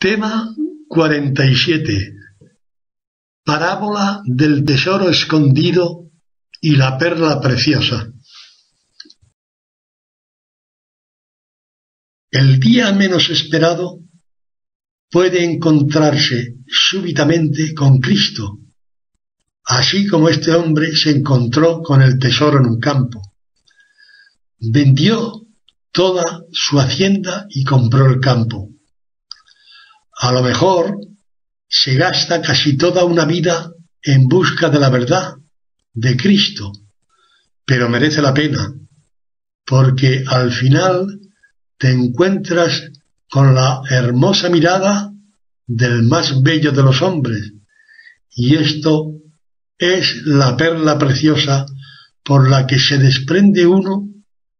Tema 47 Parábola del tesoro escondido y la perla preciosa. El día menos esperado puede encontrarse súbitamente con Cristo, así como este hombre se encontró con el tesoro en un campo. Vendió toda su hacienda y compró el campo. A lo mejor se gasta casi toda una vida en busca de la verdad, de Cristo, pero merece la pena, porque al final te encuentras con la hermosa mirada del más bello de los hombres, y esto es la perla preciosa por la que se desprende uno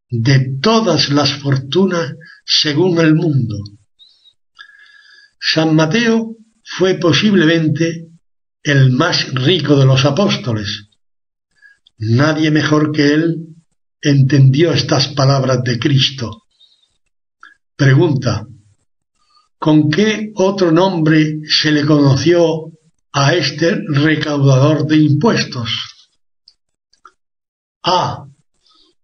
de todas las fortunas según el mundo. San Mateo fue posiblemente el más rico de los apóstoles. Nadie mejor que él entendió estas palabras de Cristo. Pregunta, ¿con qué otro nombre se le conoció a este recaudador de impuestos? A.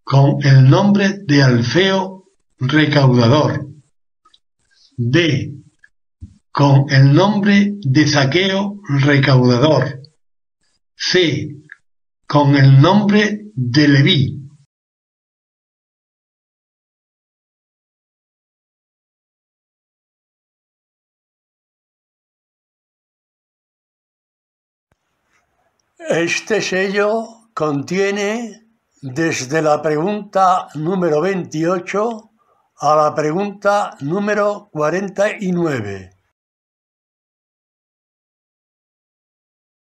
Con el nombre de Alfeo recaudador. D con el nombre de Zaqueo recaudador. C. Con el nombre de Leví. Este sello contiene desde la pregunta número 28 a la pregunta número 49.